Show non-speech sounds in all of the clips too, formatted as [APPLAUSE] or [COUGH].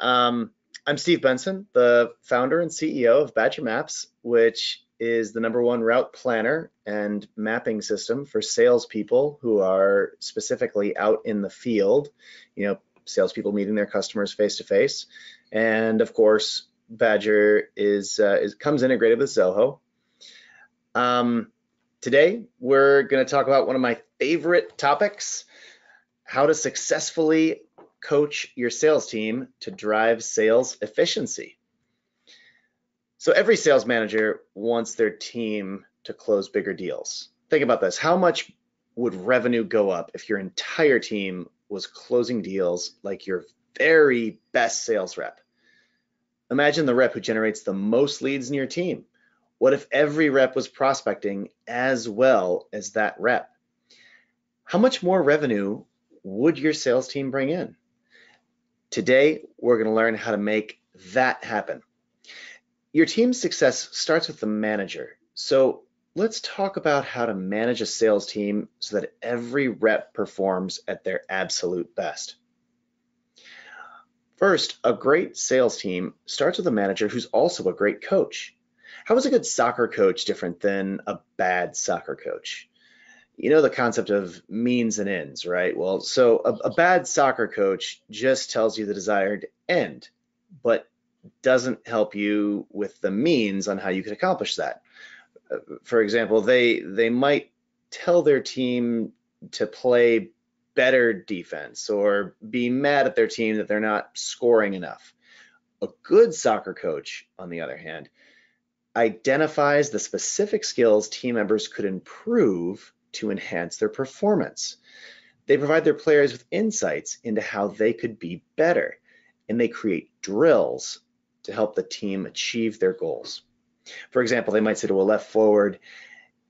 Um, I'm Steve Benson, the founder and CEO of Badger Maps, which is the number one route planner and mapping system for salespeople who are specifically out in the field, you know, salespeople meeting their customers face to face. And of course, Badger is, uh, is comes integrated with Zoho. Um, today, we're going to talk about one of my favorite topics, how to successfully coach your sales team to drive sales efficiency. So every sales manager wants their team to close bigger deals. Think about this. How much would revenue go up if your entire team was closing deals like your very best sales rep? Imagine the rep who generates the most leads in your team. What if every rep was prospecting as well as that rep? How much more revenue would your sales team bring in? Today, we're going to learn how to make that happen. Your team's success starts with the manager. So let's talk about how to manage a sales team so that every rep performs at their absolute best. First, a great sales team starts with a manager who's also a great coach. How is a good soccer coach different than a bad soccer coach? You know the concept of means and ends, right? Well, so a, a, bad soccer coach just tells you the desired end, but doesn't help you with the means on how you can accomplish that. Uh, for example, they they might tell their team to play better defense or be mad at their team that they're not scoring enough. A good soccer coach, on the other hand, identifies the specific skills team members could improve to enhance their performance. They provide their players with insights into how they could be better, and they create drills to help the team achieve their goals. For example, they might say to a left forward,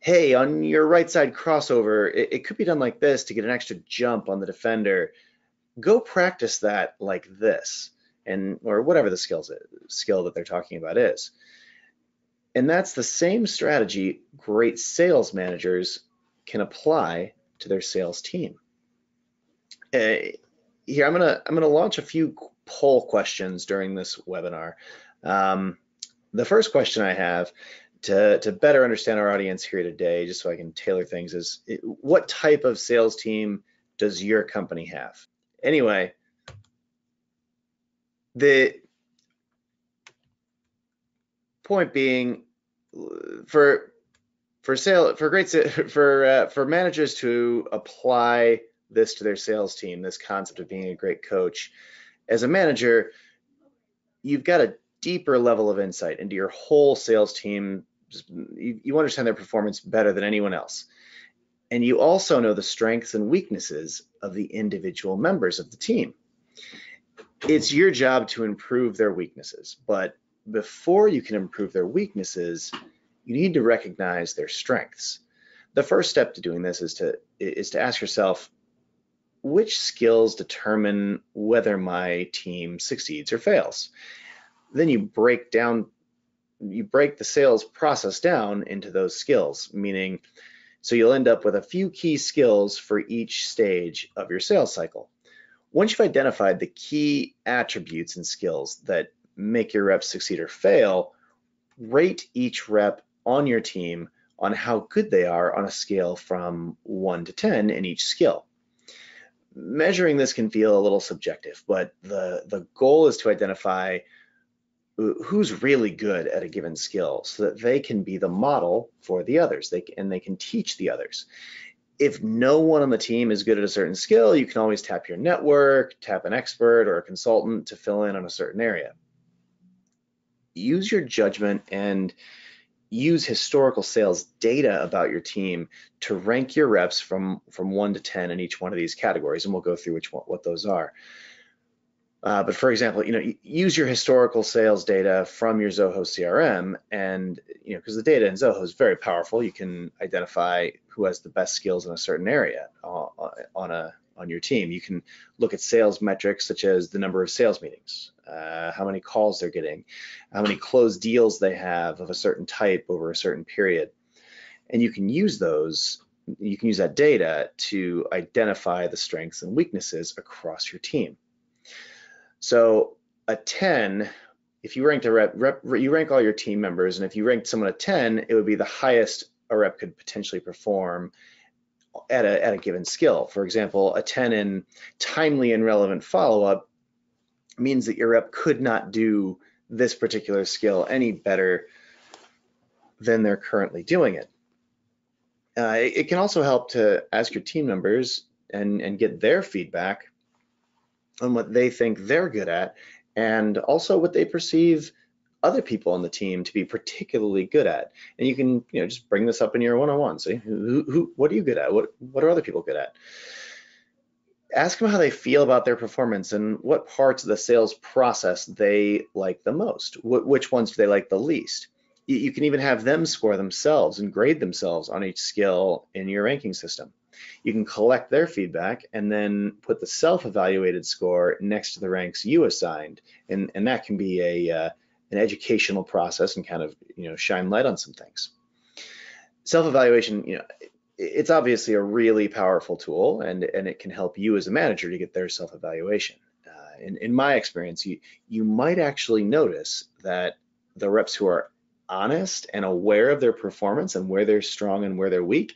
hey, on your right side crossover, it, it, could be done like this to get an extra jump on the defender. Go practice that like this, and or whatever the skills skill that they're talking about is. And that's the same strategy great sales managers can apply to their sales team. Uh, here, I'm gonna I'm gonna launch a few poll questions during this webinar. Um, the first question I have to, to better understand our audience here today, just so I can tailor things, is what type of sales team does your company have? Anyway, the point being, for for sale for great [LAUGHS] for uh, for managers to apply this to their sales team, this concept of being a great coach, as a manager, you've got a deeper level of insight into your whole sales team. You, you understand their performance better than anyone else. And you also know the strengths and weaknesses of the individual members of the team. It's your job to improve their weaknesses, but before you can improve their weaknesses, you need to recognize their strengths. The first step to doing this is to is to ask yourself which skills determine whether my team succeeds or fails. Then you break down you break the sales process down into those skills, meaning so you'll end up with a few key skills for each stage of your sales cycle. Once you've identified the key attributes and skills that make your reps succeed or fail, rate each rep on your team on how good they are on a scale from 1 to 10 in each skill. Measuring this can feel a little subjective, but the, the goal is to identify who's really good at a given skill so that they can be the model for the others they, and they can teach the others. If no one on the team is good at a certain skill, you can always tap your network, tap an expert or a consultant to fill in on a certain area. Use your judgment and use historical sales data about your team to rank your reps from from one to 10 in each one of these categories. And we'll go through which one, what those are. Uh, but for example, you know, use your historical sales data from your Zoho CRM, and you know, because the data in Zoho is very powerful, you can identify who has the best skills in a certain area uh, on a on your team. You can look at sales metrics such as the number of sales meetings, uh, how many calls they're getting, how many closed deals they have of a certain type over a certain period. And you can use those, you can use that data to identify the strengths and weaknesses across your team. So a 10, if you ranked a rep, rep, you rank all your team members, and if you ranked someone a 10, it would be the highest a rep could potentially perform at a, at a given skill. For example, a 10 in timely and relevant follow-up means that your rep could not do this particular skill any better than they're currently doing it. Uh, it, it, can also help to ask your team members and, and get their feedback on what they think they're good at and also what they perceive other people on the team to be particularly good at. And you can, you know, just bring this up in your one-on-one. See, who, who, what are you good at? What, what are other people good at? Ask them how they feel about their performance and what parts of the sales process they like the most. Wh which ones do they like the least? You, you can even have them score themselves and grade themselves on each skill in your ranking system. You can collect their feedback and then put the self-evaluated score next to the ranks you assigned, and, and that can be a uh, an educational process and kind of you know shine light on some things. Self-evaluation, you know, it's obviously a really powerful tool, and and it can help you as a manager to get their self-evaluation. Uh, in, in my experience, you you might actually notice that the reps who are honest and aware of their performance and where they're strong and where they're weak,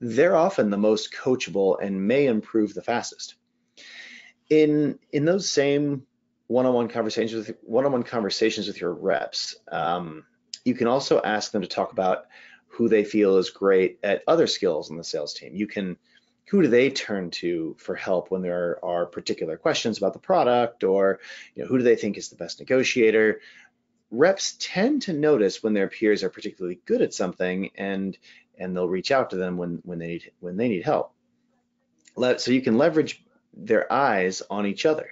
they're often the most coachable and may improve the fastest. In in those same one-on-one conversations with one-on-one conversations with your reps. Um, you can also ask them to talk about who they feel is great at other skills in the sales team. You can who do they turn to for help when there are particular questions about the product or you know, who do they think is the best negotiator? Reps tend to notice when their peers are particularly good at something and and they'll reach out to them when when they need when they need help. So you can leverage their eyes on each other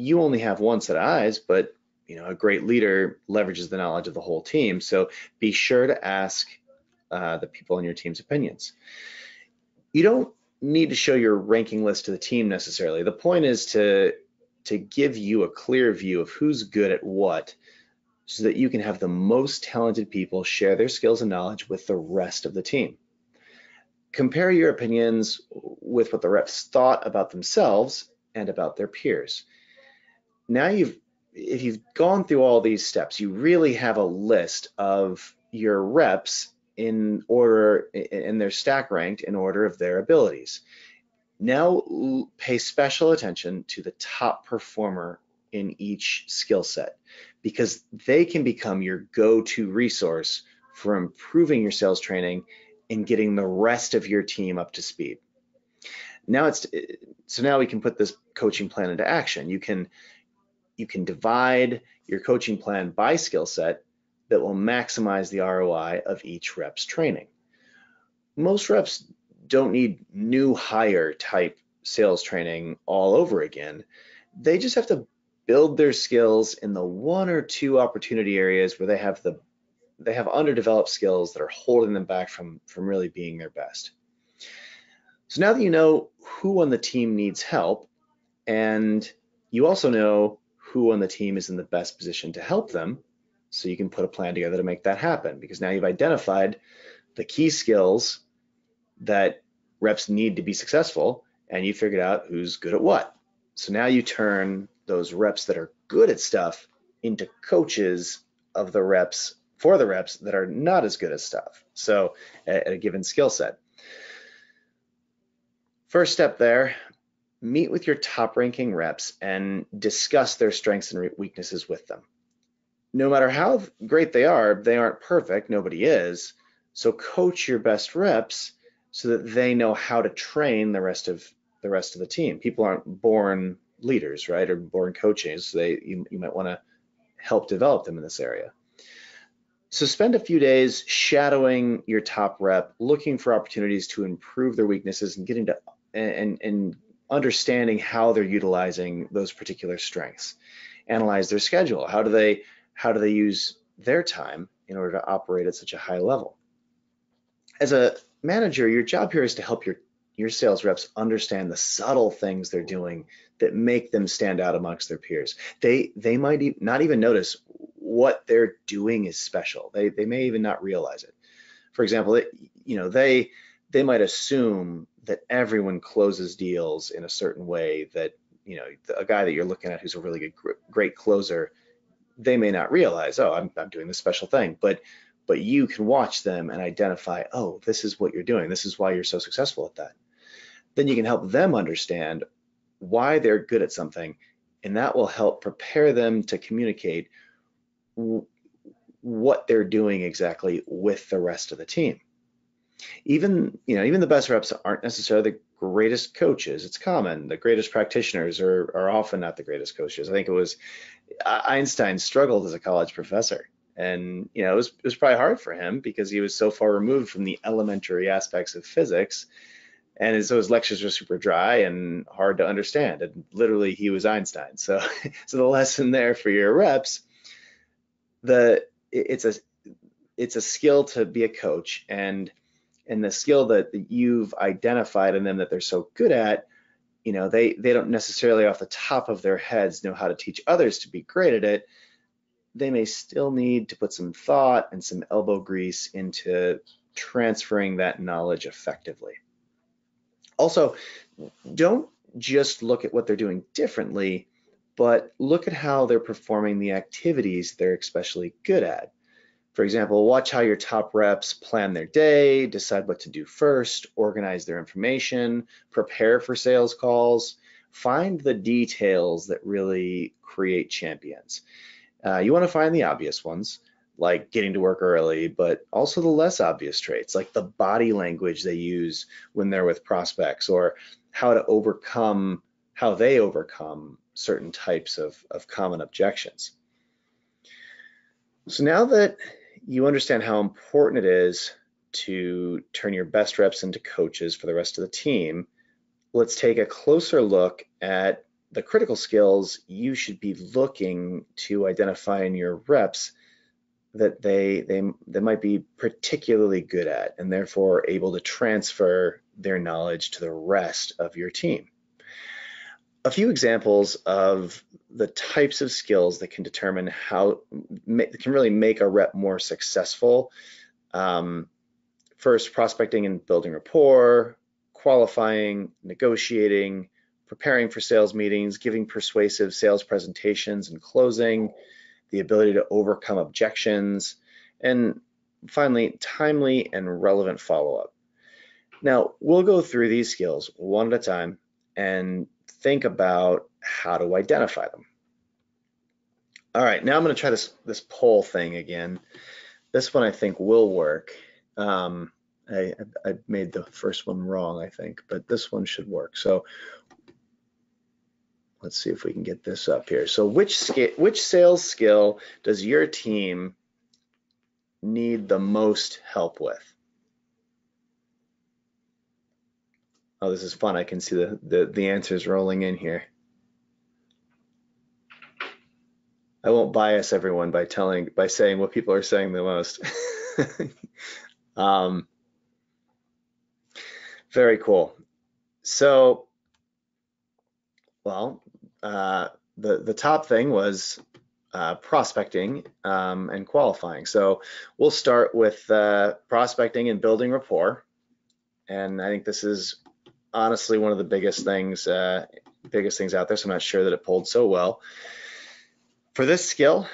you only have one set of eyes, but you know a great leader leverages the knowledge of the whole team. So be sure to ask uh, the people in your team's opinions. You don't need to show your ranking list to the team necessarily. The point is to to give you a clear view of who's good at what so that you can have the most talented people share their skills and knowledge with the rest of the team. Compare your opinions with what the reps thought about themselves and about their peers now you've if you've gone through all these steps, you really have a list of your reps in order and they're stack ranked in order of their abilities. Now pay special attention to the top performer in each skill set because they can become your go-to resource for improving your sales training and getting the rest of your team up to speed. Now it's so now we can put this coaching plan into action. You can you can divide your coaching plan by skill set that will maximize the ROI of each rep's training. Most reps don't need new hire type sales training all over again. They just have to build their skills in the one or two opportunity areas where they have the they have underdeveloped skills that are holding them back from from really being their best. So now that you know who on the team needs help and you also know who on the team is in the best position to help them so you can put a plan together to make that happen because now you've identified the key skills that reps need to be successful and you figured out who's good at what. So now you turn those reps that are good at stuff into coaches of the reps for the reps that are not as good at stuff. So at a given skill set. First step there, meet with your top ranking reps and discuss their strengths and weaknesses with them. No matter how great they are, they aren't perfect, nobody is. So coach your best reps so that they know how to train the rest of the rest of the team. People aren't born leaders, right? Or born coaches. So they you, you might want to help develop them in this area. So spend a few days shadowing your top rep, looking for opportunities to improve their weaknesses and getting to and and understanding how they're utilizing those particular strengths. Analyze their schedule. How do they how do they use their time in order to operate at such a high level? As a manager, your job here is to help your your sales reps understand the subtle things they're doing that make them stand out amongst their peers. They they might not even notice what they're doing is special. They they may even not realize it. For example, it, you know they they might assume that everyone closes deals in a certain way that you know, a guy that you're looking at who's a really good, great closer, they may not realize, oh, I'm, I'm doing this special thing, but but you can watch them and identify, oh, this is what you're doing. This is why you're so successful at that. Then you can help them understand why they're good at something, and that will help prepare them to communicate what they're doing exactly with the rest of the team. Even, you know, even the best reps aren't necessarily the greatest coaches. It's common. The greatest practitioners are, are often not the greatest coaches. I think it was Einstein struggled as a college professor. And, you know, it was, it was probably hard for him because he was so far removed from the elementary aspects of physics. And so his lectures were super dry and hard to understand. And literally, he was Einstein. So, [LAUGHS] so the lesson there for your reps, the it's a it's a skill to be a coach and and the skill that you've identified in them that they're so good at you know they they don't necessarily off the top of their heads know how to teach others to be great at it they may still need to put some thought and some elbow grease into transferring that knowledge effectively. Also don't just look at what they're doing differently but look at how they're performing the activities they're especially good at for example, watch how your top reps plan their day, decide what to do first, organize their information, prepare for sales calls, find the details that really create champions. Uh, you want to find the obvious ones, like getting to work early, but also the less obvious traits, like the body language they use when they're with prospects, or how to overcome, how they overcome certain types of, of common objections. So now that you understand how important it is to turn your best reps into coaches for the rest of the team, let's take a closer look at the critical skills you should be looking to identify in your reps that they they they might be particularly good at and therefore able to transfer their knowledge to the rest of your team. A few examples of the types of skills that can determine how can really make a rep more successful. Um, first, prospecting and building rapport, qualifying, negotiating, preparing for sales meetings, giving persuasive sales presentations and closing, the ability to overcome objections, and finally, timely and relevant follow-up. Now, we'll go through these skills one at a time and think about how to identify them. All right, now I'm going to try this this poll thing again. This one I think will work. Um, I, I made the first one wrong, I think, but this one should work. So let's see if we can get this up here. So which which sales skill does your team need the most help with? Oh, this is fun. I can see the, the, the answers rolling in here. I won't bias everyone by telling by saying what people are saying the most. [LAUGHS] um, very cool. So, well, uh, the the top thing was uh, prospecting um, and qualifying. So we'll start with uh, prospecting and building rapport. And I think this is honestly one of the biggest things, uh, biggest things out there. So I'm not sure that it pulled so well. For this skill,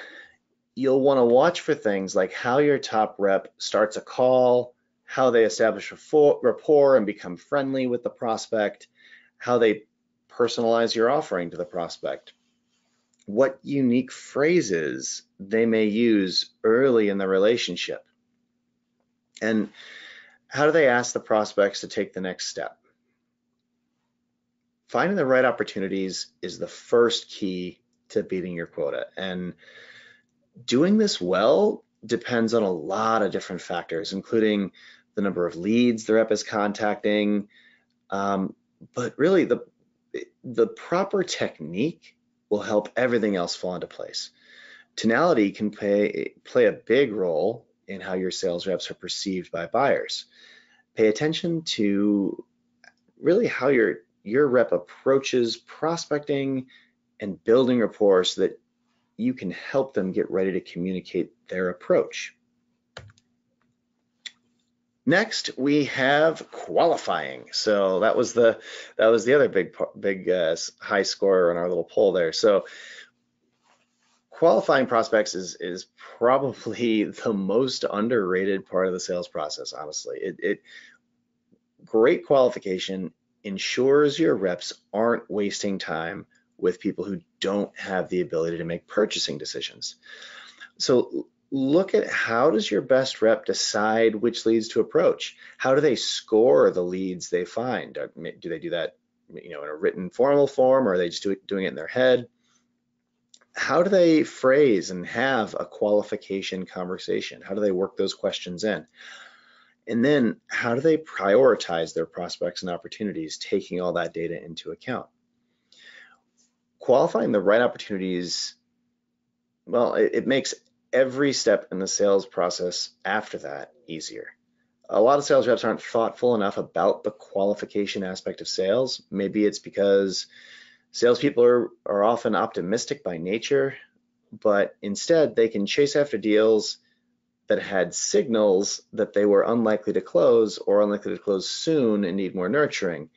you'll want to watch for things like how your top rep starts a call, how they establish rapport and become friendly with the prospect, how they personalize your offering to the prospect, what unique phrases they may use early in the relationship, and how do they ask the prospects to take the next step. Finding the right opportunities is the first key to beating your quota. And doing this well depends on a lot of different factors, including the number of leads the rep is contacting. Um, but really, the the proper technique will help everything else fall into place. Tonality can play play a big role in how your sales reps are perceived by buyers. Pay attention to really how your your rep approaches prospecting and building rapport so that you can help them get ready to communicate their approach. Next, we have qualifying. So that was the that was the other big big uh, high score on our little poll there. So qualifying prospects is is probably [LAUGHS] the most underrated part of the sales process. Honestly, it, it great qualification ensures your reps aren't wasting time with people who don't have the ability to make purchasing decisions. So look at how does your best rep decide which leads to approach? How do they score the leads they find? Do they do that you know, in a written formal form or are they just doing it in their head? How do they phrase and have a qualification conversation? How do they work those questions in? And then how do they prioritize their prospects and opportunities, taking all that data into account? Qualifying the right opportunities, well, it, it makes every step in the sales process after that easier. A lot of sales reps aren't thoughtful enough about the qualification aspect of sales. Maybe it's because salespeople are, are often optimistic by nature, but instead they can chase after deals that had signals that they were unlikely to close or unlikely to close soon and need more nurturing.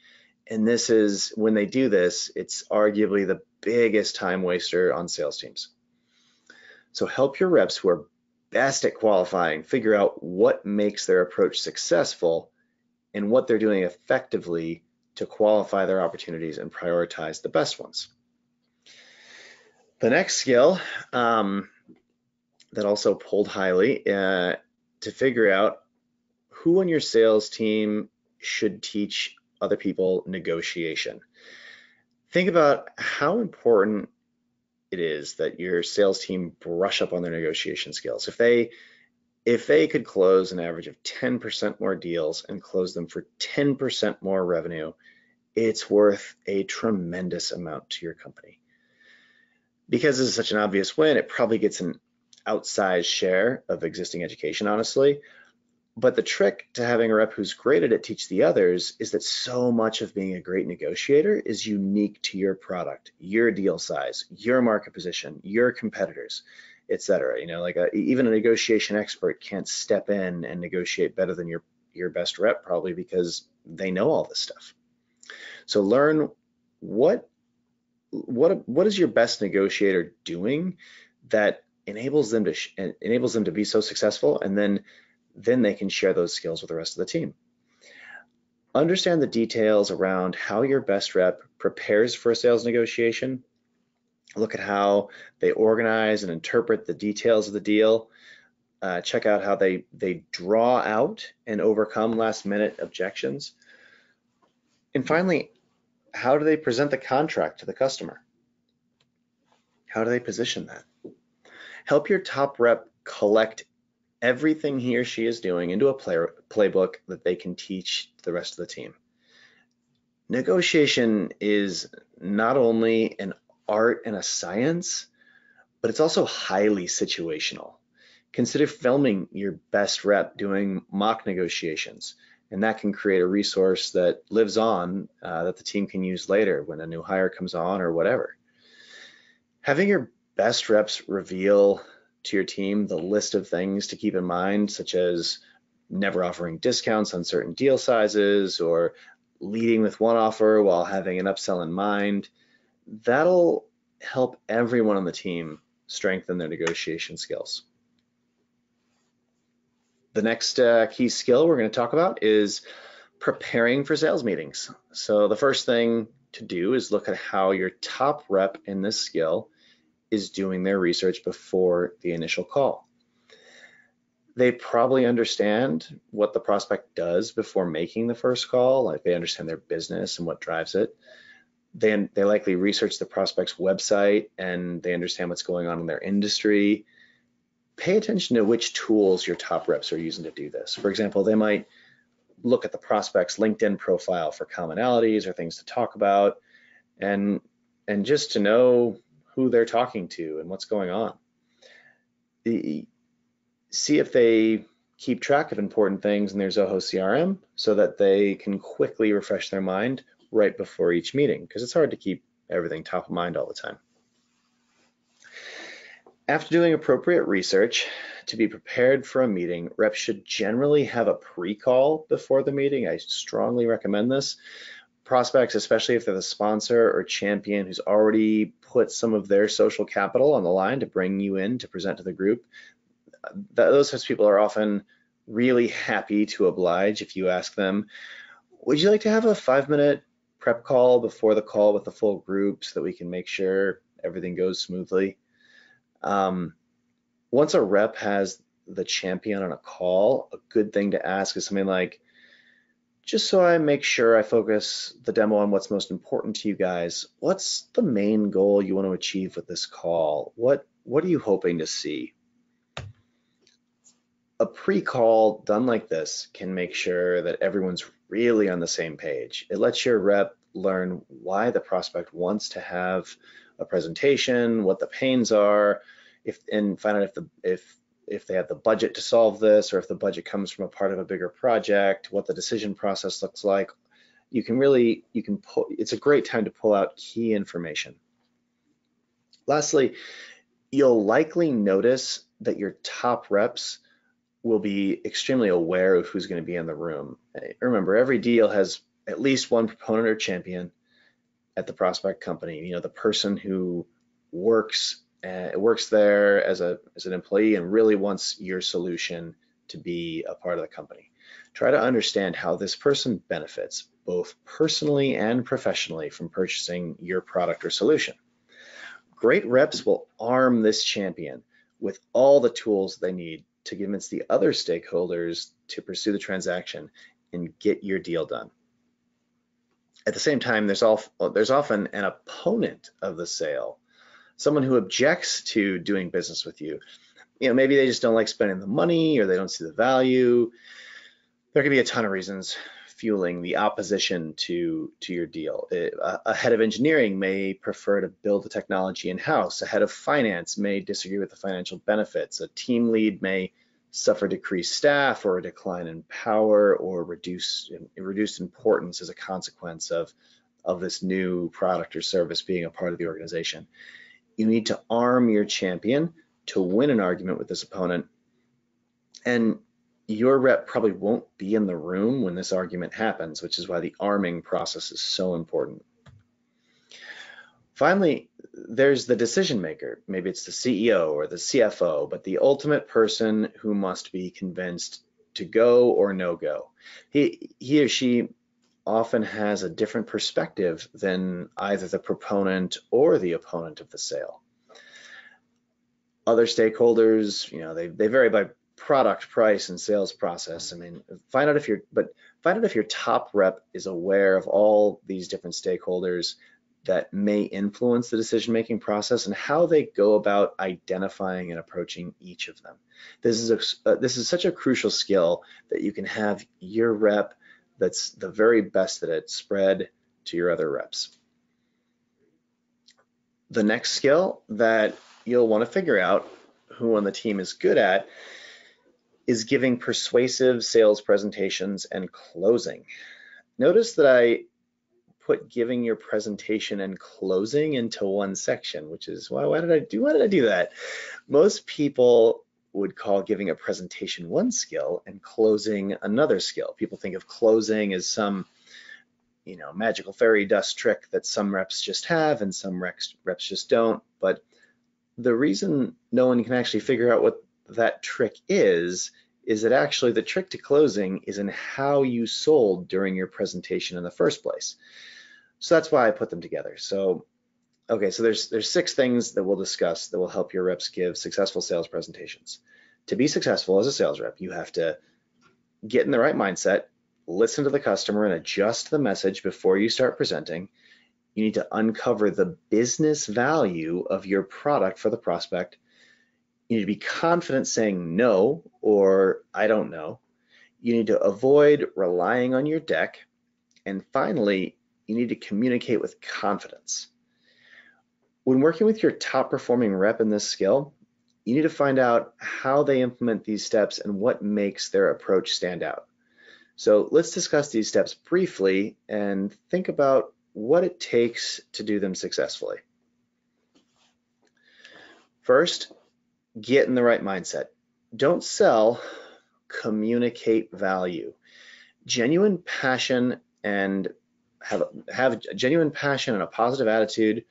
And this is when they do this, it's arguably the biggest time waster on sales teams. So help your reps who are best at qualifying figure out what makes their approach successful and what they're doing effectively to qualify their opportunities and prioritize the best ones. The next skill um, that also pulled highly uh, to figure out who on your sales team should teach other people negotiation. Think about how important it is that your sales team brush up on their negotiation skills. If they if they could close an average of 10% more deals and close them for 10% more revenue, it's worth a tremendous amount to your company. Because this is such an obvious win, it probably gets an outsized share of existing education, honestly. But the trick to having a rep who's great at it teach the others is that so much of being a great negotiator is unique to your product, your deal size, your market position, your competitors, etc. You know, like a, uh, even a negotiation expert can't step in and negotiate better than your your best rep probably because they know all this stuff. So learn what what what is your best negotiator doing that enables them to enables them to be so successful and then then they can share those skills with the rest of the team. Understand the details around how your best rep prepares for a sales negotiation. Look at how they organize and interpret the details of the deal. Uh, check out how they, they draw out and overcome last minute objections. And finally, how do they present the contract to the customer? How do they position that? Help your top rep collect everything he or she is doing into a play, playbook that they can teach the rest of the team. Negotiation is not only an art and a science, but it's also highly situational. Consider filming your best rep doing mock negotiations, and that can create a resource that lives on uh, that the team can use later when a new hire comes on or whatever. Having your best reps reveal to your team the list of things to keep in mind, such as never offering discounts on certain deal sizes or leading with one offer while having an upsell in mind. That'll help everyone on the team strengthen their negotiation skills. The next uh, key skill we're going to talk about is preparing for sales meetings. So the first thing to do is look at how your top rep in this skill is doing their research before the initial call. They probably understand what the prospect does before making the first call, like they understand their business and what drives it. They, they likely research the prospect's website and they understand what's going on in their industry. Pay attention to which tools your top reps are using to do this. For example, they might look at the prospect's LinkedIn profile for commonalities or things to talk about and and just to know who they're talking to and what's going on. The, see if they keep track of important things in their Zoho CRM so that they can quickly refresh their mind right before each meeting because it's hard to keep everything top of mind all the time. After doing appropriate research, to be prepared for a meeting, reps should generally have a pre-call before the meeting. I strongly recommend this. Prospects, especially if they're the sponsor or champion who's already put some of their social capital on the line to bring you in to present to the group, those types of people are often really happy to oblige if you ask them, would you like to have a five minute prep call before the call with the full group so that we can make sure everything goes smoothly? Um, once a rep has the champion on a call, a good thing to ask is something like, just so I make sure I focus the demo on what's most important to you guys, what's the main goal you want to achieve with this call? What what are you hoping to see? A pre-call done like this can make sure that everyone's really on the same page. It lets your rep learn why the prospect wants to have a presentation, what the pains are, if and find out if the if if they have the budget to solve this or if the budget comes from a part of a bigger project, what the decision process looks like. You can really you can pull it's a great time to pull out key information. Lastly, you'll likely notice that your top reps will be extremely aware of who's going to be in the room. Remember, every deal has at least one proponent or champion at the prospect company. You know, the person who works uh, works there as a as an employee and really wants your solution to be a part of the company. Try to understand how this person benefits both personally and professionally from purchasing your product or solution. Great reps will arm this champion with all the tools they need to convince the other stakeholders to pursue the transaction and get your deal done. At the same time, there's, there's often an opponent of the sale, someone who objects to doing business with you. You know, maybe they just don't like spending the money or they don't see the value. There could be a ton of reasons fueling the opposition to to your deal. It, a head of engineering may prefer to build the technology in-house. A head of finance may disagree with the financial benefits. A team lead may suffer decreased staff or a decline in power or reduce reduced importance as a consequence of of this new product or service being a part of the organization. You need to arm your champion to win an argument with this opponent and your rep probably won't be in the room when this argument happens, which is why the arming process is so important. Finally, there's the decision maker. Maybe it's the CEO or the CFO, but the ultimate person who must be convinced to go or no go. He, he or she often has a different perspective than either the proponent or the opponent of the sale. Other stakeholders, you know, they, they vary by product price and sales process. I mean, find out if your but find out if your top rep is aware of all these different stakeholders that may influence the decision-making process and how they go about identifying and approaching each of them. This is a, uh, this is such a crucial skill that you can have your rep that's the very best that it spread to your other reps. The next skill that you'll want to figure out who on the team is good at is giving persuasive sales presentations and closing. Notice that I put giving your presentation and closing into one section, which is why, why did I do why did I do that? Most people would call giving a presentation one skill and closing another skill. People think of closing as some you know magical fairy dust trick that some reps just have and some reps, reps just don't. But the reason no one can actually figure out what that trick is, is that actually the trick to closing is in how you sold during your presentation in the first place. So that's why I put them together. So, okay, so there's there's six things that we'll discuss that will help your reps give successful sales presentations. To be successful as a sales rep, you have to get in the right mindset, listen to the customer and adjust the message before you start presenting. You need to uncover the business value of your product for the prospect you need to be confident saying no or I don't know. You need to avoid relying on your deck. And finally, you need to communicate with confidence. When working with your top performing rep in this skill, you need to find out how they implement these steps and what makes their approach stand out. So let's discuss these steps briefly and think about what it takes to do them successfully. First, get in the right mindset. don't sell, communicate value. Genuine passion and have have genuine passion and a positive attitude,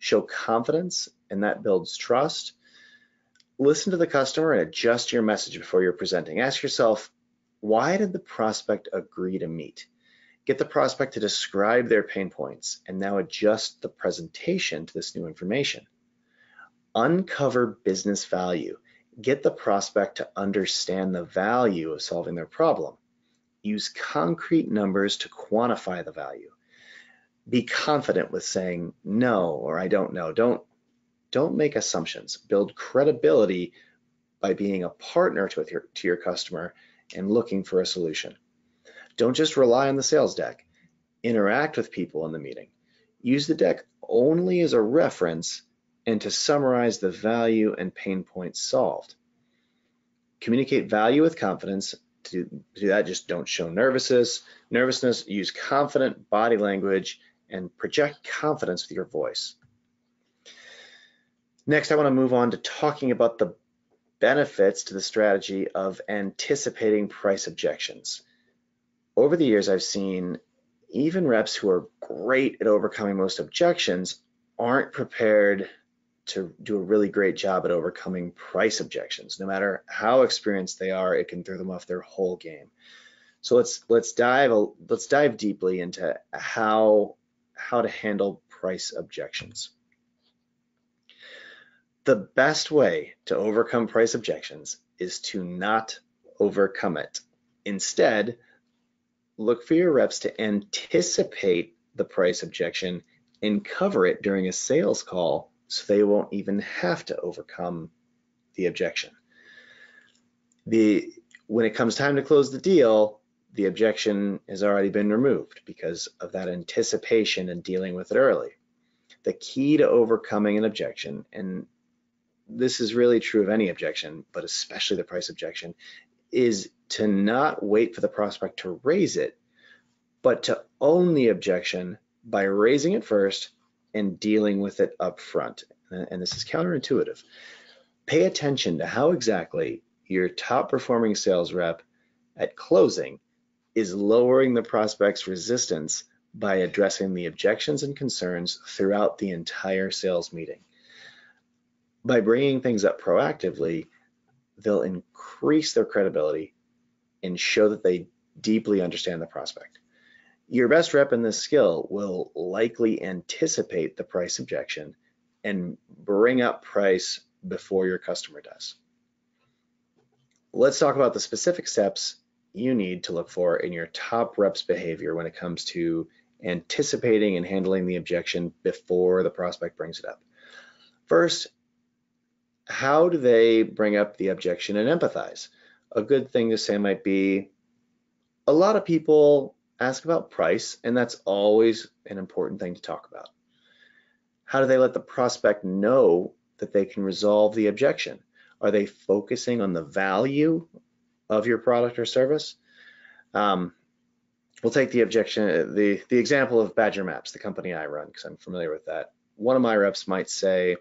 show confidence, and that builds trust. Listen to the customer and adjust your message before you're presenting. Ask yourself, why did the prospect agree to meet? Get the prospect to describe their pain points and now adjust the presentation to this new information. Uncover business value. Get the prospect to understand the value of solving their problem. Use concrete numbers to quantify the value. Be confident with saying no or I don't know. Don't don't make assumptions. Build credibility by being a partner to your, to your customer and looking for a solution. Don't just rely on the sales deck. Interact with people in the meeting. Use the deck only as a reference and to summarize the value and pain points solved. Communicate value with confidence. To do that, just don't show nervousness. Nervousness, use confident body language and project confidence with your voice. Next, I want to move on to talking about the benefits to the strategy of anticipating price objections. Over the years, I've seen even reps who are great at overcoming most objections aren't prepared to do a really great job at overcoming price objections. No matter how experienced they are, it can throw them off their whole game. So let's let's dive let's dive deeply into how how to handle price objections. The best way to overcome price objections is to not overcome it. Instead, look for your reps to anticipate the price objection and cover it during a sales call so they won't even have to overcome the objection. The when it comes time to close the deal, the objection has already been removed because of that anticipation and dealing with it early. The key to overcoming an objection, and this is really true of any objection, but especially the price objection, is to not wait for the prospect to raise it, but to own the objection by raising it first and dealing with it up front. And this is counterintuitive. Pay attention to how exactly your top performing sales rep at closing is lowering the prospect's resistance by addressing the objections and concerns throughout the entire sales meeting by bringing things up proactively, they'll increase their credibility and show that they deeply understand the prospect. Your best rep in this skill will likely anticipate the price objection and bring up price before your customer does. Let's talk about the specific steps you need to look for in your top reps behavior when it comes to anticipating and handling the objection before the prospect brings it up. First, how do they bring up the objection and empathize? A good thing to say might be a lot of people ask about price, and that's always an important thing to talk about. How do they let the prospect know that they can resolve the objection? Are they focusing on the value of your product or service? Um, we'll take the objection, the, the example of Badger Maps, the company I run, because I'm familiar with that. One of my reps might say,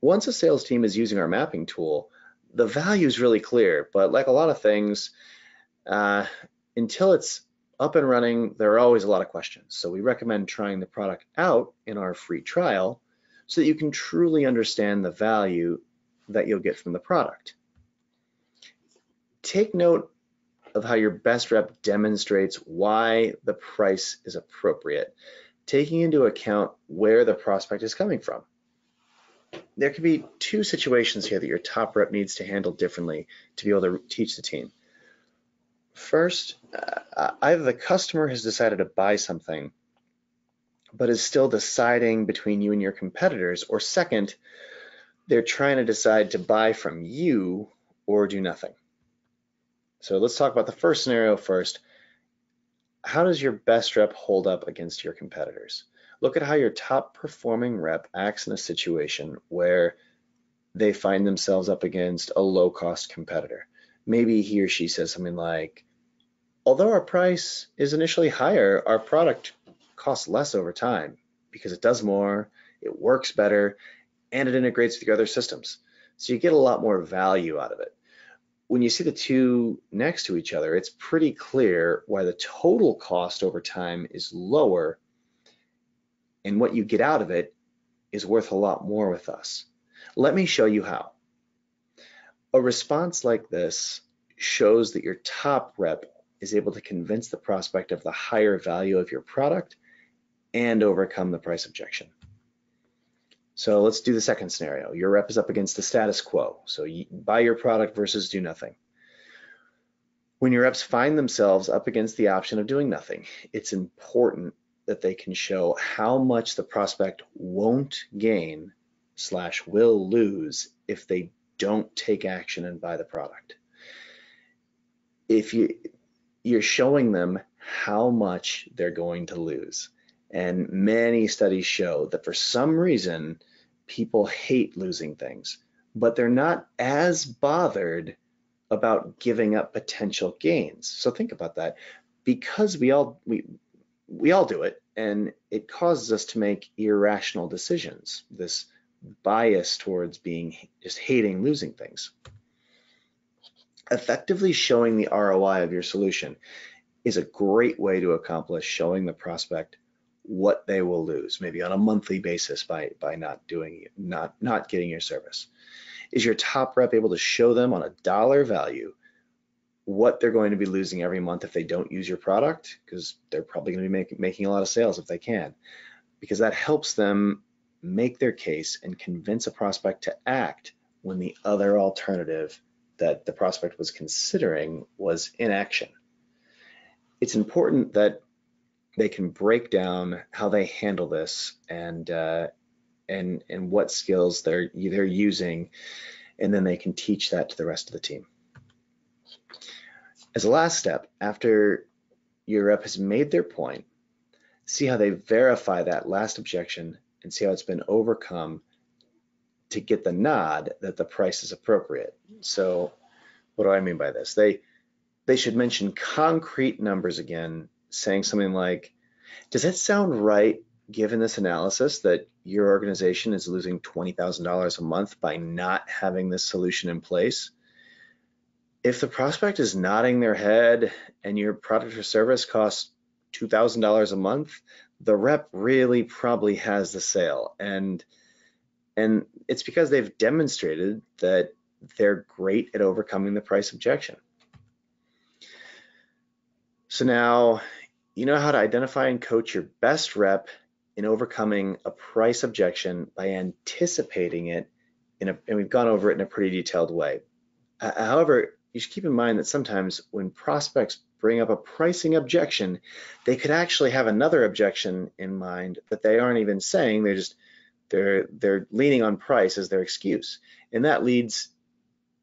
once a sales team is using our mapping tool, the value is really clear, but like a lot of things, uh, until it's up and running, there are always a lot of questions. So we recommend trying the product out in our free trial so that you can truly understand the value that you'll get from the product. Take note of how your best rep demonstrates why the price is appropriate, taking into account where the prospect is coming from there could be two situations here that your top rep needs to handle differently to be able to teach the team. First, uh, either the customer has decided to buy something, but is still deciding between you and your competitors, or second, they're trying to decide to buy from you or do nothing. So let's talk about the first scenario first. How does your best rep hold up against your competitors? Look at how your top performing rep acts in a situation where they find themselves up against a low cost competitor. Maybe he or she says something like, although our price is initially higher, our product costs less over time because it does more, it works better, and it integrates with your other systems. So you get a lot more value out of it. When you see the two next to each other, it's pretty clear why the total cost over time is lower and what you get out of it is worth a lot more with us. Let me show you how. A response like this shows that your top rep is able to convince the prospect of the higher value of your product and overcome the price objection. So let's do the second scenario. Your rep is up against the status quo. So you buy your product versus do nothing. When your reps find themselves up against the option of doing nothing, it's important that they can show how much the prospect won't gain slash will lose if they don't take action and buy the product. If you you're showing them how much they're going to lose. And many studies show that for some reason, people hate losing things, but they're not as bothered about giving up potential gains. So think about that. Because we all we we all do it and it causes us to make irrational decisions. This bias towards being just hating losing things. Effectively showing the ROI of your solution is a great way to accomplish showing the prospect what they will lose, maybe on a monthly basis by by not doing not not getting your service. Is your top rep able to show them on a dollar value what they're going to be losing every month if they don't use your product? Because they're probably going to be make, making a lot of sales if they can, because that helps them make their case and convince a prospect to act when the other alternative that the prospect was considering was inaction. It's important that they can break down how they handle this and uh, and and what skills they're they're using, and then they can teach that to the rest of the team. As a last step, after your rep has made their point, see how they verify that last objection and see how it's been overcome to get the nod that the price is appropriate. So what do I mean by this? They they should mention concrete numbers again saying something like, does that sound right given this analysis that your organization is losing $20,000 a month by not having this solution in place? If the prospect is nodding their head and your product or service costs $2,000 a month, the rep really probably has the sale. And and it's because they've demonstrated that they're great at overcoming the price objection. So now you know how to identify and coach your best rep in overcoming a price objection by anticipating it in a, and we've gone over it in a pretty detailed way. Uh, however, you should keep in mind that sometimes when prospects bring up a pricing objection, they could actually have another objection in mind that they aren't even saying. They're just they're they're leaning on price as their excuse, and that leads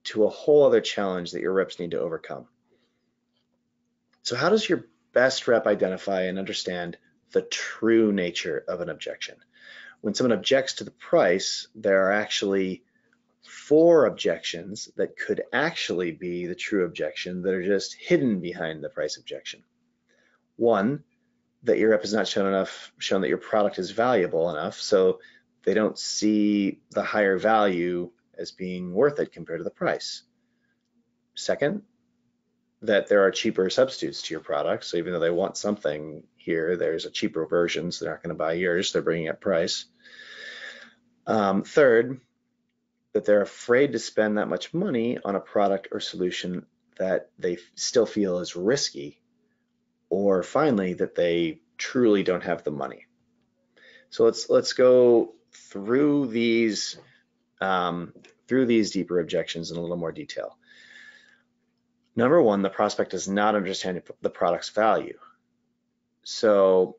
to a whole other challenge that your reps need to overcome. So how does your best rep identify and understand the true nature of an objection? When someone objects to the price, there are actually four objections that could actually be the true objection that are just hidden behind the price objection. One, that your rep has not shown enough, shown that your product is valuable enough, so they don't see the higher value as being worth it compared to the price. Second, that there are cheaper substitutes to your product. So even though they want something here, there's a cheaper version, so they're not going to buy yours. They're bringing up price. Um, third, that they're afraid to spend that much money on a product or solution that they still feel is risky. Or finally, that they truly don't have the money. So let's let's go through these um, through these deeper objections in a little more detail. Number one, the prospect does not understand the product's value. So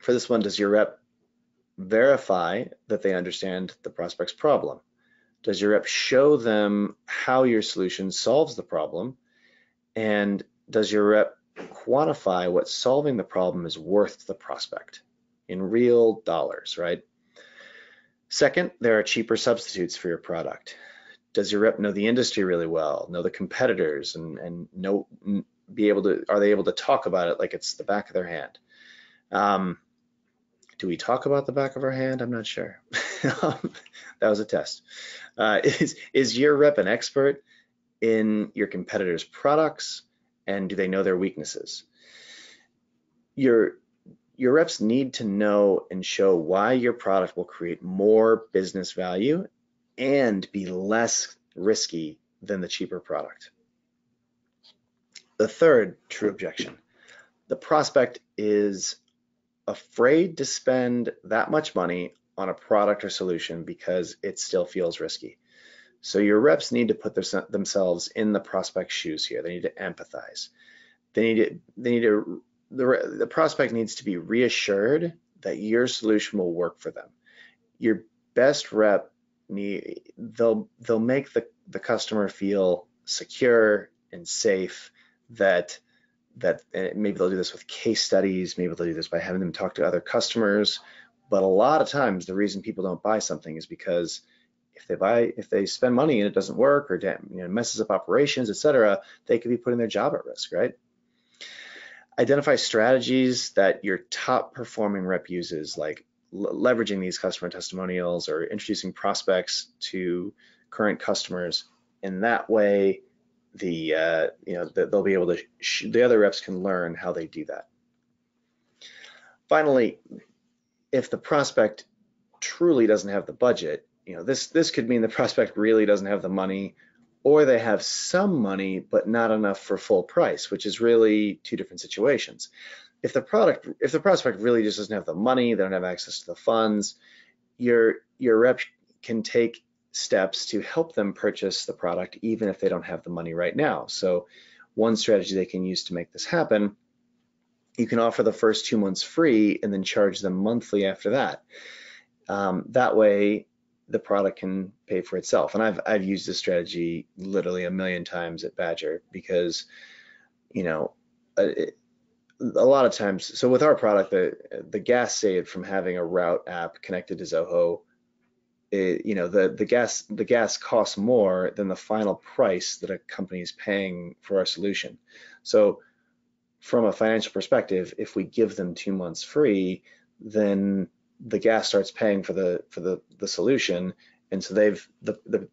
for this one, does your rep verify that they understand the prospect's problem? Does your rep show them how your solution solves the problem? And does your rep quantify what solving the problem is worth to the prospect in real dollars, right? Second, there are cheaper substitutes for your product does your rep know the industry really well, know the competitors, and and know be able to are they able to talk about it like it's the back of their hand? Um, do we talk about the back of our hand? I'm not sure. [LAUGHS] that was a test. Uh, [LAUGHS] is, is your rep an expert in your competitors' products and do they know their weaknesses? Your, your reps need to know and show why your product will create more business value and be less risky than the cheaper product. The third true objection, the prospect is afraid to spend that much money on a product or solution because it still feels risky. So your reps need to put their, themselves in the prospect's shoes here. They need to empathize. They need to, they need to, the, the prospect needs to be reassured that your solution will work for them. Your best rep they'll, they'll make the, the customer feel secure and safe that that eh, maybe they'll do this with case studies, maybe they'll do this by having them talk to other customers. But a lot of times the reason people don't buy something is because if they buy, if they spend money and it doesn't work or damn, you know, messes up operations, et cetera, they could be putting their job at risk, right? Identify strategies that your top performing rep uses, like leveraging these customer testimonials or introducing prospects to current customers. In that way, the uh, you know the, they'll be able to the other reps can learn how they do that. Finally, if the prospect truly doesn't have the budget, you know this this could mean the prospect really doesn't have the money, or they have some money but not enough for full price, which is really two different situations. If the product if the prospect really just doesn't have the money, they don't have access to the funds, your your rep can take steps to help them purchase the product even if they don't have the money right now. So one strategy they can use to make this happen, you can offer the first two months free and then charge them monthly after that. Um, that way the product can pay for itself. And I've, I've used this strategy literally a million times at Badger because, you know, uh, it, a lot of times, so with our product, the, the gas saved from having a route app connected to Zoho it, you know the the gas the gas costs more than the final price that a company is paying for our solution. So from a financial perspective, if we give them two months free, then the gas starts paying for the for the the solution, and so they've the the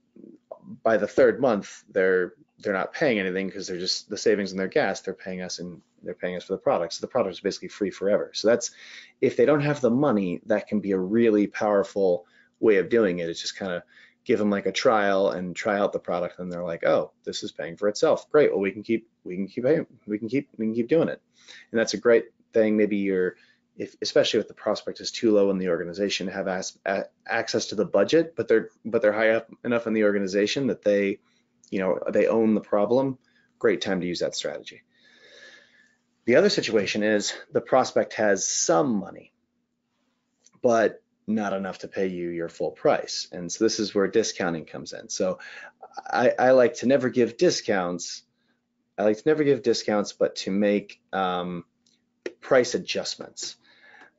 by the third month they're they're not paying anything because they're just the savings in their gas they're paying us and they're paying us for the product so the product is basically free forever so that's if they don't have the money that can be a really powerful way of doing it. It's just kind of give them like a trial and try out the product, and they're like, oh, this is paying for itself. Great. Well, we can keep we can keep paying, we can keep we can keep doing it, and that's a great thing. Maybe you're if, especially if the prospect is too low in the organization, to have as, a, access to the budget, but they're but they're high up enough in the organization that they, you know, they own the problem. Great time to use that strategy. The other situation is the prospect has some money, but not enough to pay you your full price. And so this is where discounting comes in. So I, I like to never give discounts. I like to never give discounts, but to make um, price adjustments.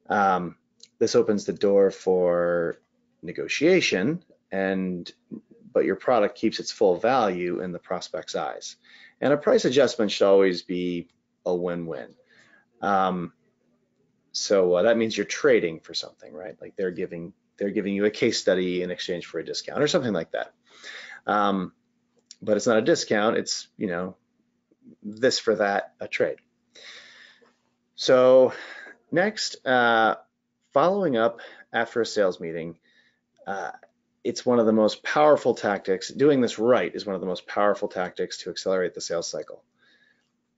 Um, this opens the door for negotiation and but your product keeps its full value in the prospect's eyes. And a price adjustment should always be a win-win. Um, so uh, that means you're trading for something, right? Like they're giving they're giving you a case study in exchange for a discount or something like that. Um, but it's not a discount. It's you know this for that a trade. So next, uh, following up after a sales meeting, uh, it's one of the most powerful tactics. Doing this right is one of the most powerful tactics to accelerate the sales cycle.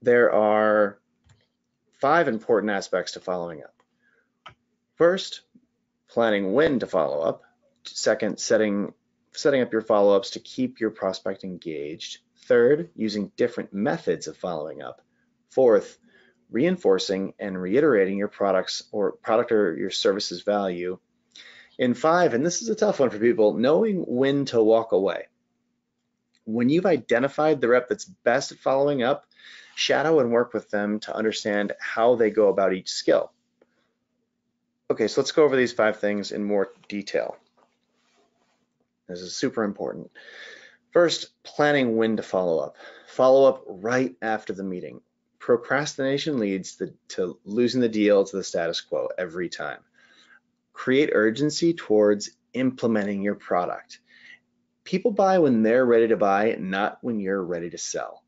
There are five important aspects to following up. First, planning when to follow up. Second, setting setting up your follow-ups to keep your prospect engaged. Third, using different methods of following up. Fourth, reinforcing and reiterating your products or product or your services value. In five, and this is a tough one for people, knowing when to walk away. When you've identified the rep that's best at following up, shadow and work with them to understand how they go about each skill. Okay, so let's go over these five things in more detail. This is super important. First, planning when to follow up. Follow up right after the meeting. Procrastination leads the, to losing the deal to the status quo every time. Create urgency towards implementing your product. People buy when they're ready to buy, not when you're ready to sell.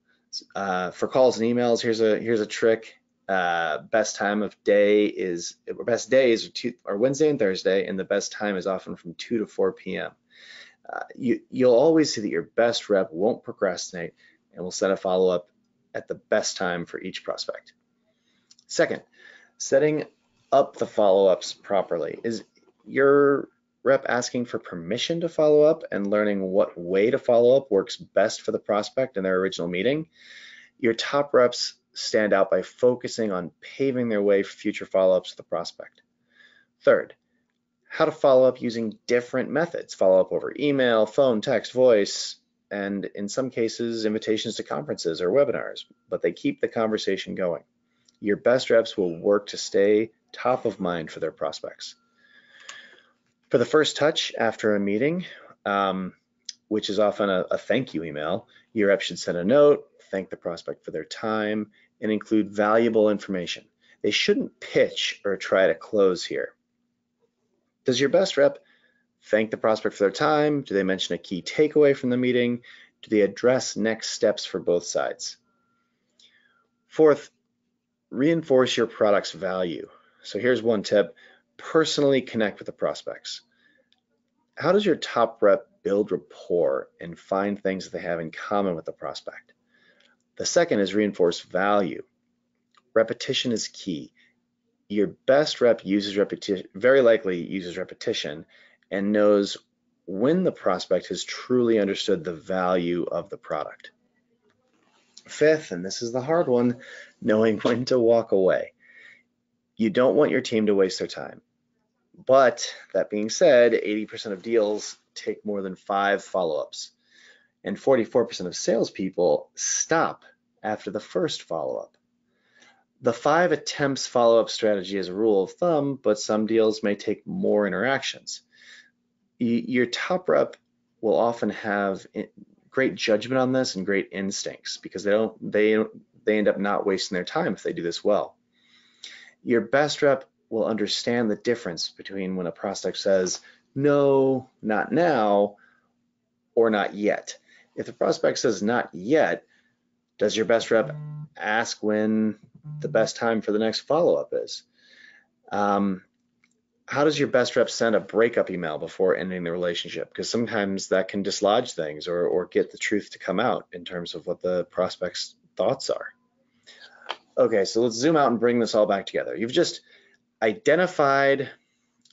Uh, for calls and emails, here's a here's a trick. Uh, best time of day is or best days are, two, are Wednesday and Thursday, and the best time is often from 2 to 4 p.m. Uh, you, you'll always see that your best rep won't procrastinate and will set a follow up at the best time for each prospect. Second, setting up the follow ups properly. Is your rep asking for permission to follow up and learning what way to follow up works best for the prospect in their original meeting? Your top reps stand out by focusing on paving their way for future follow ups with the prospect. Third, how to follow up using different methods follow up over email, phone, text, voice, and in some cases, invitations to conferences or webinars, but they keep the conversation going. Your best reps will work to stay top of mind for their prospects. For the first touch after a meeting, um, which is often a, a thank you email, your rep should send a note, thank the prospect for their time, and include valuable information. They shouldn't pitch or try to close here. Does your best rep thank the prospect for their time? Do they mention a key takeaway from the meeting? Do they address next steps for both sides? Fourth, reinforce your product's value. So here's one tip, personally connect with the prospects. How does your top rep build rapport and find things that they have in common with the prospect? The second is reinforce value. Repetition is key your best rep uses repetition, very likely uses repetition and knows when the prospect has truly understood the value of the product. Fifth, and this is the hard one, knowing [LAUGHS] when to walk away. You don't want your team to waste their time. But that being said, 80% of deals take more than five follow ups, and 44% of salespeople stop after the first follow up. The five attempts follow-up strategy is a rule of thumb, but some deals may take more interactions. Your top rep will often have great judgment on this and great instincts because they don't they they end up not wasting their time if they do this well. Your best rep will understand the difference between when a prospect says no, not now, or not yet. If the prospect says not yet, does your best rep ask when the best time for the next follow-up is. Um, how does your best rep send a breakup email before ending the relationship? Because sometimes that can dislodge things or, or get the truth to come out in terms of what the prospect's thoughts are. Okay, so let's zoom out and bring this all back together. You've just identified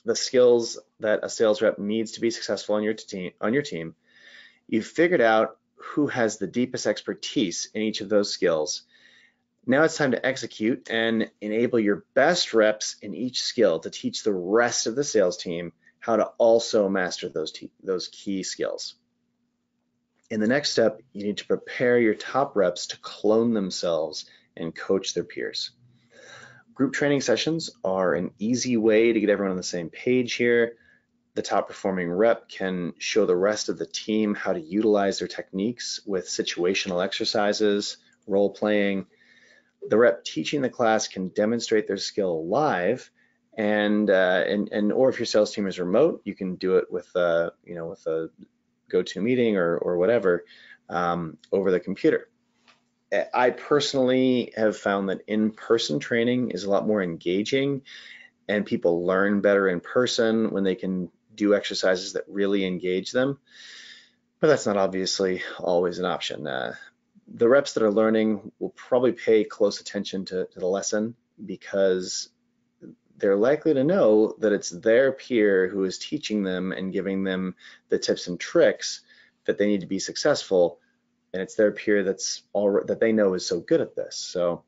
the skills that a sales rep needs to be successful on your team. On your team, you've figured out who has the deepest expertise in each of those skills, now it's time to execute and enable your best reps in each skill to teach the rest of the sales team how to also master those, those key skills. In the next step, you need to prepare your top reps to clone themselves and coach their peers. Group training sessions are an easy way to get everyone on the same page here. The top performing rep can show the rest of the team how to utilize their techniques with situational exercises, role playing, the rep teaching the class can demonstrate their skill live and uh, and and or if your sales team is remote, you can do it with a you know with a GoToMeeting or or whatever um, over the computer. I personally have found that in-person training is a lot more engaging, and people learn better in person when they can do exercises that really engage them. But that's not obviously always an option. Uh, the reps that are learning will probably pay close attention to, to the lesson because they're likely to know that it's their peer who is teaching them and giving them the tips and tricks that they need to be successful. And it's their peer that's all that they know is so good at this. So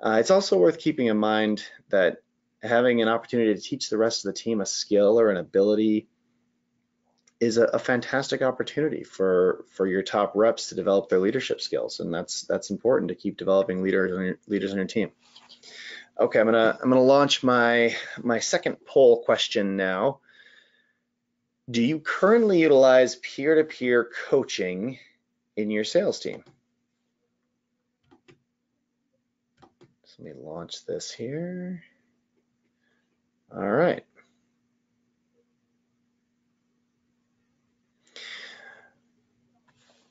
uh, it's also worth keeping in mind that having an opportunity to teach the rest of the team a skill or an ability is a, a, fantastic opportunity for for your top reps to develop their leadership skills, and that's that's important to keep developing leaders on your, leaders on your team. Okay, I'm gonna I'm gonna launch my my second poll question now. Do you currently utilize peer-to-peer coaching in your sales team? So let me launch this here. All right.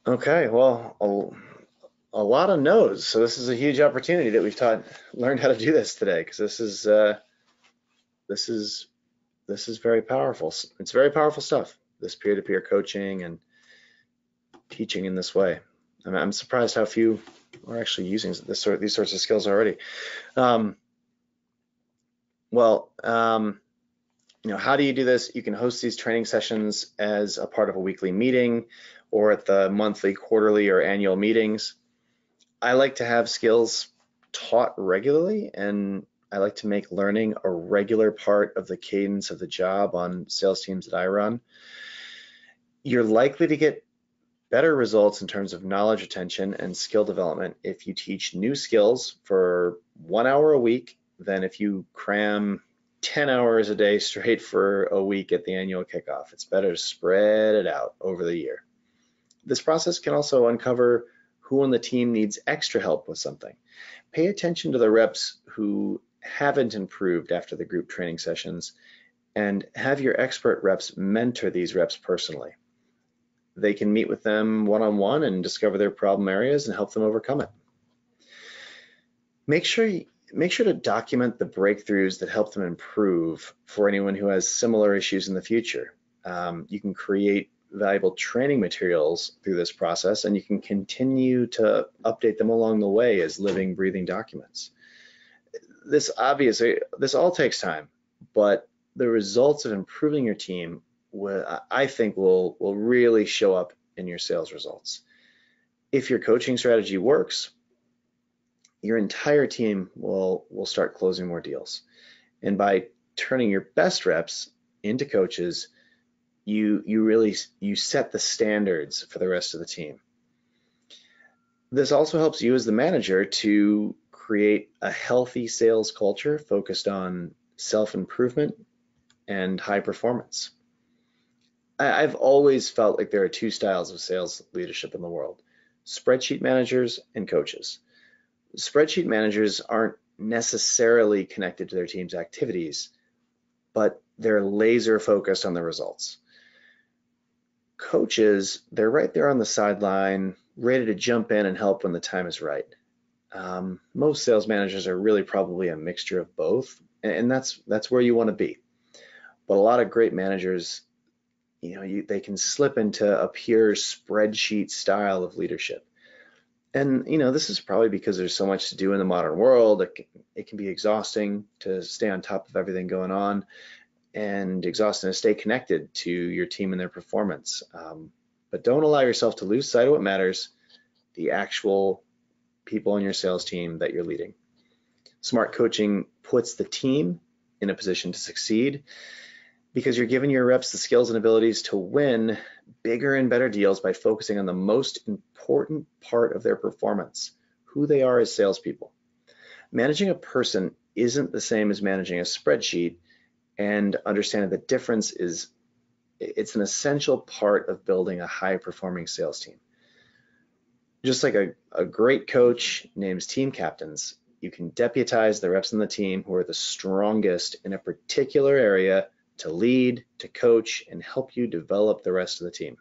Okay, well, a, a lot of no's. So this is a huge opportunity that we've taught, learned how to do this today, because this is, uh, this is, this is very powerful. It's very powerful stuff. This peer-to-peer coaching and teaching in this way. I I'm surprised how few are actually using this sort, of, these sorts of skills already. Um, well, um, you know, how do you do this? You can host these training sessions as a part of a weekly meeting or at the monthly, quarterly, or annual meetings. I like to have skills taught regularly and I like to make learning a regular part of the cadence of the job on sales teams that I run. You're likely to get better results in terms of knowledge retention and skill development if you teach new skills for one hour a week than if you cram 10 hours a day [LAUGHS] straight for a week at the annual kickoff. It's better to spread it out over the year. This process can also uncover who on the team needs extra help with something. Pay attention to the reps who haven't improved after the group training sessions and have your expert reps mentor these reps personally. They can meet with them one-on-one and discover their problem areas and help them overcome it. Make sure make sure to document the breakthroughs that help them improve for anyone who has similar issues in the future. Um, you can create valuable training materials through this process and you can continue to update them along the way as living, breathing documents. This obviously, this all takes time, but the results of improving your team, I think will, will really show up in your sales results. If your coaching strategy works, your entire team will will start closing more deals. And by turning your best reps into coaches, you you really you set the standards for the rest of the team. This also helps you as the manager to create a healthy sales culture focused on self-improvement and high performance. I've always felt like there are two styles of sales leadership in the world, spreadsheet managers and coaches spreadsheet managers aren't necessarily connected to their team's activities, but they're laser focused on the results. Coaches, they're right there on the sideline, ready to jump in and help when the time is right. Um, most sales managers are really probably a mixture of both, and that's that's where you want to be. But a lot of great managers, you know, you, they can slip into a pure spreadsheet style of leadership and you know this is probably because there's so much to do in the modern world it can, it can be exhausting to stay on top of everything going on and exhausting to stay connected to your team and their performance um, but don't allow yourself to lose sight of what matters the actual people on your sales team that you're leading smart coaching puts the team in a position to succeed because you're giving your reps the skills and abilities to win bigger and better deals by focusing on the most important part of their performance, who they are as salespeople. Managing a person isn't the same as managing a spreadsheet and understanding the difference is it's an essential part of building a high performing sales team. Just like a, a great coach names team captains, you can deputize the reps on the team who are the strongest in a particular area to lead, to coach, and help you develop the rest of the team.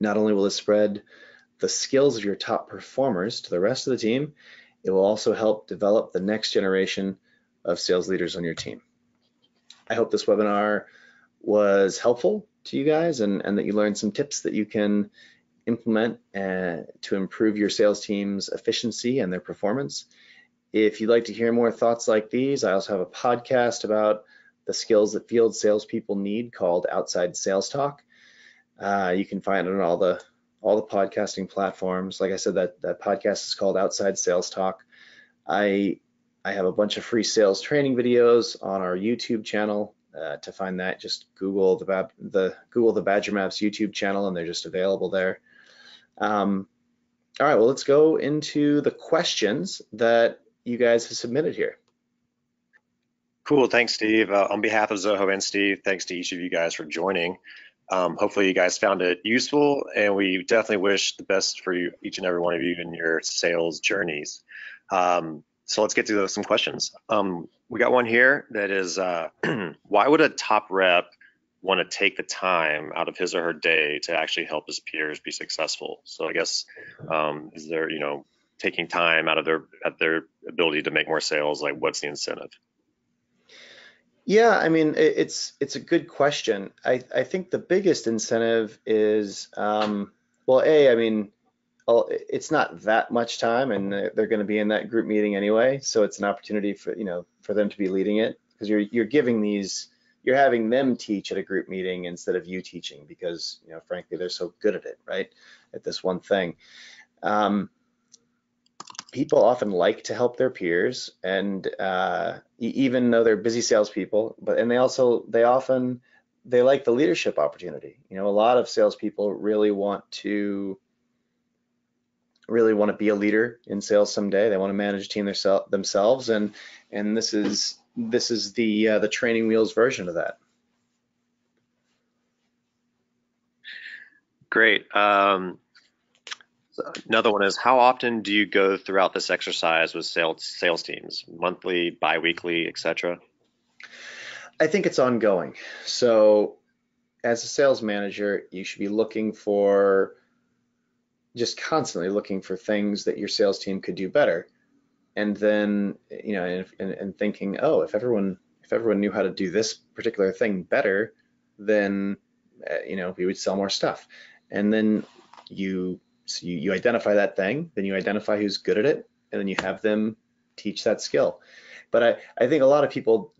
Not only will it spread the skills of your top performers to the rest of the team, it will also help develop the next generation of sales leaders on your team. I hope this webinar was helpful to you guys and, and that you learned some tips that you can implement uh, to improve your sales team's efficiency and their performance. If you'd like to hear more thoughts like these, I also have a podcast about the skills that field salespeople need called Outside Sales Talk. Uh, you can find it on all the all the podcasting platforms. Like I said, that that podcast is called Outside Sales Talk. I I have a bunch of free sales training videos on our YouTube channel. Uh, to find that, just Google the the Google the Badger Maps YouTube channel, and they're just available there. Um, all right, well, let's go into the questions that you guys have submitted here. Cool. Thanks, Steve. Uh, on behalf of Zoho and Steve, thanks to each of you guys for joining. Um, hopefully you guys found it useful and we definitely wish the best for you, each and every one of you in your sales journeys. Um, so let's get to some questions. Um, we got one here that is, uh, [CLEARS THROAT] why would a top rep want to take the time out of his or her day to actually help his peers be successful. So I guess um, is there you know taking time out of their at their ability to make more sales? Like what's the incentive? Yeah, I mean it's it's a good question. I I think the biggest incentive is um, well, a I mean it's not that much time, and they're going to be in that group meeting anyway, so it's an opportunity for you know for them to be leading it because you're you're giving these you're having them teach at a group meeting instead of you teaching because you know frankly they're so good at it right at this one thing. Um, people often like to help their peers and uh, even though they're busy salespeople but and they also they often they like the leadership opportunity. You know a lot of salespeople really want to really want to be a leader in sales someday they want to manage a team themselves and and this is this is the uh, the training wheels version of that. Great. Um, another one is how often do you go throughout this exercise with sales sales teams? Monthly, biweekly, etc. I think it's ongoing. So as a sales manager, you should be looking for just constantly looking for things that your sales team could do better. And then you know and, and, and, thinking oh if everyone if everyone knew how to do this particular thing better then uh, you know we would sell more stuff. And then you so you, you identify that thing then you identify who's good at it and then you have them teach that skill. But i i think a lot of people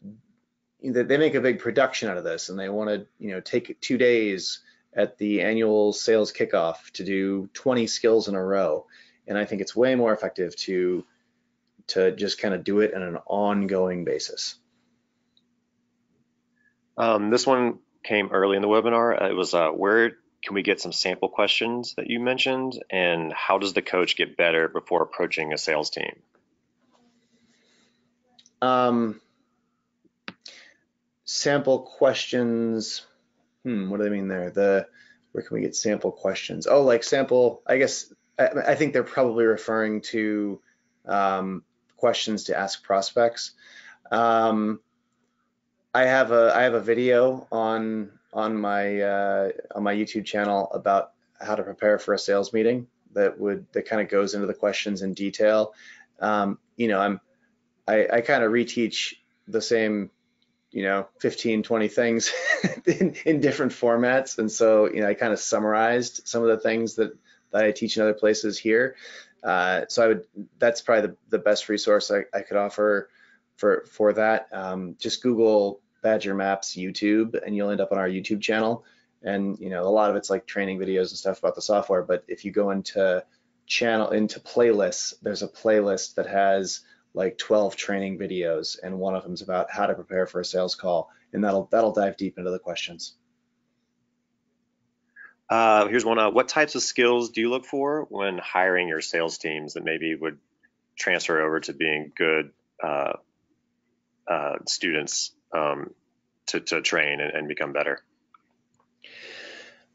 they make a big production out of this and they want to you know take two days at the annual sales kickoff to do 20 skills in a row and i think it's way more effective to to just kind of do it on an ongoing basis? Um, this one came early in the webinar. It was uh, where can we get some sample questions that you mentioned, and how does the coach get better before approaching a sales team? Um, sample questions. Hmm, what do they mean there? The where can we get sample questions? Oh, like sample. I guess I, I think they're probably referring to um, questions to ask prospects. Um, I have a I have a video on on my uh, on my YouTube channel about how to prepare for a sales meeting that would that kind of goes into the questions in detail. Um, you know, I'm I, I kind of reteach the same you know 15 20 things [LAUGHS] in, in different formats and so you know i kind of summarized some of the things that that i teach in other places here uh, so I would that's probably the, the best resource I, I could offer for for that. Um, just Google Badger Maps YouTube, and you'll end up on our YouTube channel. And you know, a lot of it's like training videos and stuff about the software. But if you go into channel into playlists, there's a playlist that has like 12 training videos, and one of them is about how to prepare for a sales call, and that'll that'll dive deep into the questions. Uh, here's one. Uh, what types of skills do you look for when hiring your sales teams that maybe would transfer over to being good uh, uh, students um, to, to train and, and become better?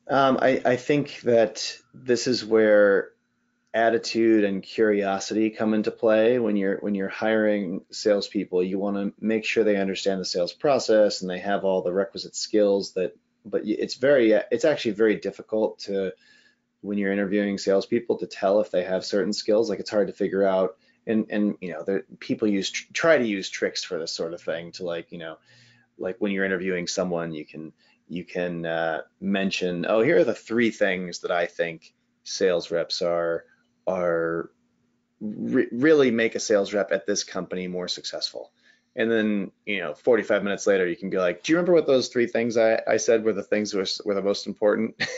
Um, I, I think that this is where attitude and curiosity come into play when you're when you're hiring salespeople. You want to make sure they understand the sales process and they have all the requisite skills that but it's very it's actually very difficult to when you're interviewing salespeople to tell if they have certain skills. Like it's hard to figure out, and and you know, there, people use try to use tricks for this sort of thing to like you know, like when you're interviewing someone, you can you can uh, mention, oh, here are the three things that I think sales reps are are re- really make a sales rep at this company more successful. And then you know 45 minutes later you can be like do you remember what those three things i, I said were the things were, were the most important? [LAUGHS]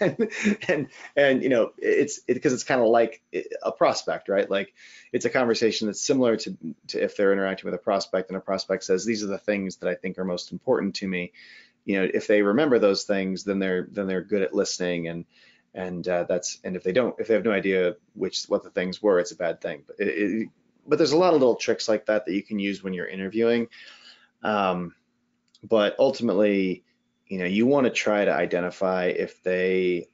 And, and and you know it's because it, it's kind of like a prospect right? Like it's a conversation that's similar to, to if they're interacting with a prospect and a prospect says these are the things that i think are most important to me. You know if they remember those things then they're then they're good at listening and and uh, that's and if they don't if they have no idea which what the things were it's a bad thing but it, it, but there's a lot of little tricks like that that you can use when you're interviewing. Um, but ultimately, you know, you want to try to identify if they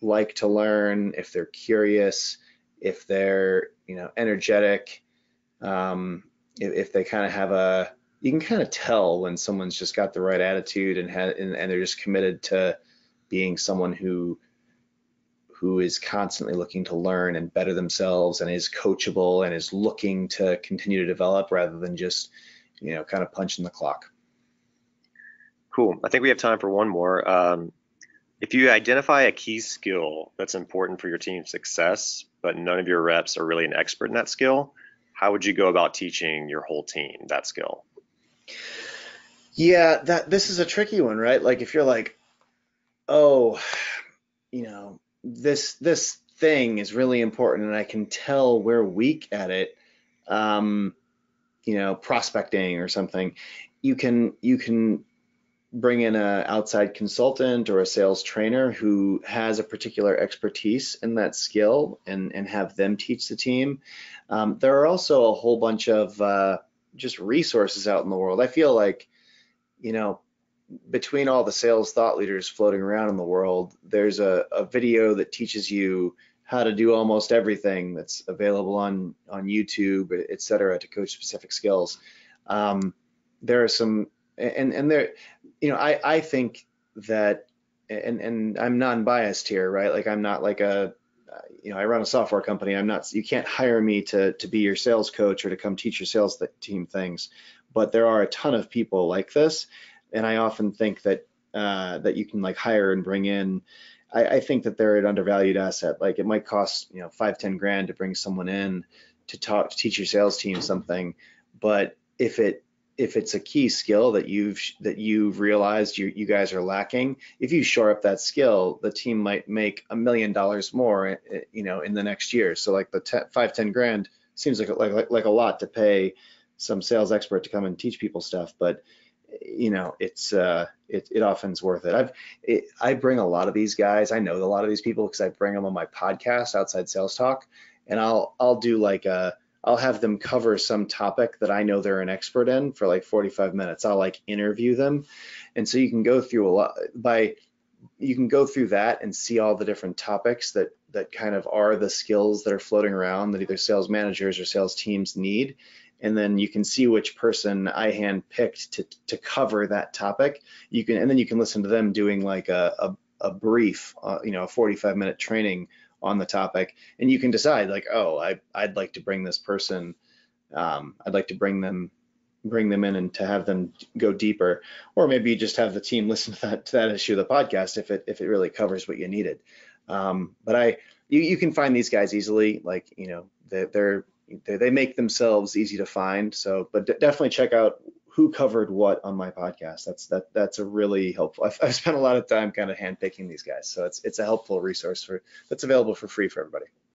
like to learn, if they're curious, if they're, you know, energetic, um, if, if, they kind of have a, you can kind of tell when someone's just got the right attitude and, ha- and and they're just committed to being someone who who is constantly looking to learn and better themselves and is coachable and is looking to continue to develop rather than just you know kind of punching the clock. Cool. I think we have time for one more. Um, if you identify a key skill that's important for your team's success, but none of your reps are really an expert in that skill, how would you go about teaching your whole team that skill? Yeah, that this is a tricky one, right? Like if you're like, oh, you know, this this thing is really important and I can tell we're weak at it, um, you know, prospecting or something, you can you can bring in an outside consultant or a sales trainer who has a particular expertise in that skill and, and have them teach the team. Um, there are also a whole bunch of uh, just resources out in the world. I feel like, you know, between all the sales thought leaders floating around in the world, there's a, a video that teaches you how to do almost everything that's available on on YouTube, et cetera, to coach specific skills. Um, there are some and and there you know i i think that and and i'm non-biased here right? Like i'm not like a you know i run a software company. I'm not you can't hire me to to be your sales coach or to come teach your sales th- team things. But there are a ton of people like this and i often think that uh, that you can like hire and bring in I, I think that they're an undervalued asset like it might cost you know five ten grand to bring someone in to talk to teach your sales team something but if it if it's a key skill that you've that you've realized you you guys are lacking, if you shore up that skill, the team might make a million dollars more, eh, eh, you know, in the next year. So like the five ten grand seems like like like a lot to pay some sales expert to come and teach people stuff, but you know it's uh it, it often's worth it i've it, i bring a lot of these guys i know a lot of these people because i bring them on my podcast outside sales talk and i'll i'll do like a I'll have them cover some topic that I know they're an expert in for like 45 minutes. I'll like interview them. And so you can go through a lot by you can go through that and see all the different topics that that kind of are the skills that are floating around that either sales managers or sales teams need and then you can see which person I handpicked to to cover that topic. You can and then you can listen to them doing like a a, a brief, uh, you know, a 45 minute training on the topic. And you can decide like oh I, i'd like to bring this person um, i'd like to bring them bring them in and to have them go deeper. Or maybe you just have the team [LAUGHS] listen to that, to that issue of the podcast if it if it really covers what you needed. Um, but i you, you can find these guys easily. Like you know they, they're they make themselves easy to find so but definitely check out who covered what on my podcast. That's that that's a really helpful. I've, I've spent a lot of time kind of handpicking these guys, so it's it's a helpful resource for that's available for free for everybody.